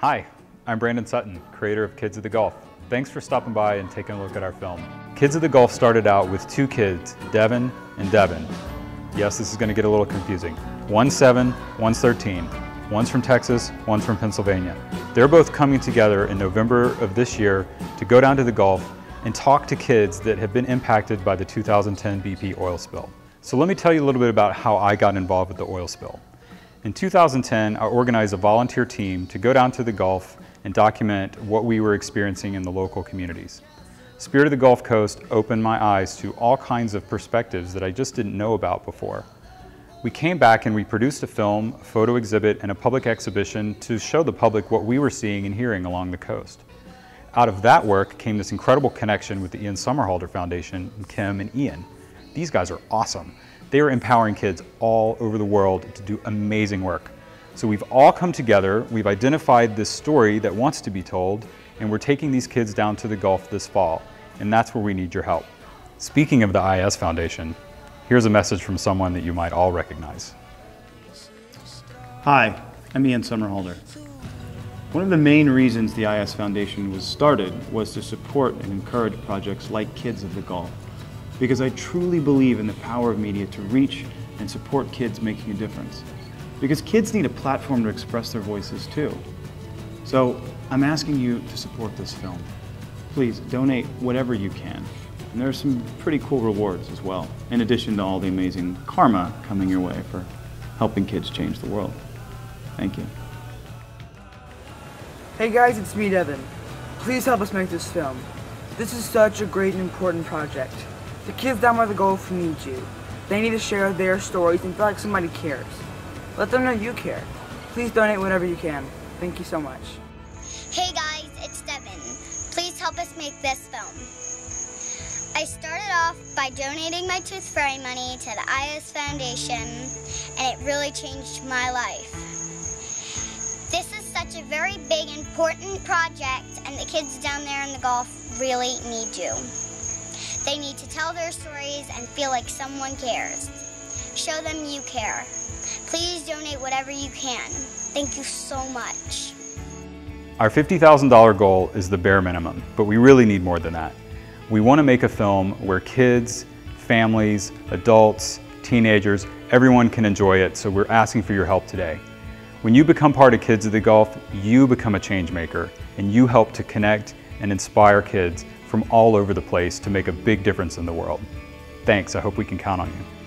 Hi, I'm Brandon Sutton, creator of Kids of the Gulf. Thanks for stopping by and taking a look at our film. Kids of the Gulf started out with two kids, Devin and Devin. Yes, this is going to get a little confusing. One's 7, one's 13. One's from Texas, one's from Pennsylvania. They're both coming together in November of this year to go down to the Gulf and talk to kids that have been impacted by the 2010 BP oil spill. So let me tell you a little bit about how I got involved with the oil spill. In 2010, I organized a volunteer team to go down to the Gulf and document what we were experiencing in the local communities. Spirit of the Gulf Coast opened my eyes to all kinds of perspectives that I just didn't know about before. We came back and we produced a film, a photo exhibit, and a public exhibition to show the public what we were seeing and hearing along the coast. Out of that work came this incredible connection with the Ian Somerhalder Foundation, Kim and Ian. These guys are awesome. They are empowering kids all over the world to do amazing work. So we've all come together, we've identified this story that wants to be told, and we're taking these kids down to the Gulf this fall, and that's where we need your help. Speaking of the IS Foundation, Here's a message from someone that you might all recognize. Hi, I'm Ian Somerhalder. One of the main reasons the IS Foundation was started was to support and encourage projects like Kids of the Gulf, because I truly believe in the power of media to reach and support kids making a difference. Because kids need a platform to express their voices too. So I'm asking you to support this film. Please donate whatever you can. And there are some pretty cool rewards as well, in addition to all the amazing karma coming your way for helping kids change the world. Thank you. Hey guys, it's me, Devin. Please help us make this film. This is such a great and important project. The kids down by the Gulf need you. They need to share their stories and feel like somebody cares. Let them know you care. Please donate whatever you can. Thank you so much. Hey guys, it's Devin. Please help us make this film. I started off by donating my tooth fairy money to the IS Foundation, and it really changed my life. This is such a very big, important project, and the kids down there in the Gulf really need you. They need to tell their stories and feel like someone cares. Show them you care. Please donate whatever you can. Thank you so much. Our $50,000 goal is the bare minimum, but we really need more than that. We want to make a film where kids, families, adults, teenagers, everyone can enjoy it, so we're asking for your help today. When you become part of Kids of the Gulf, you become a change maker, and you help to connect and inspire kids from all over the place to make a big difference in the world. Thanks, I hope we can count on you.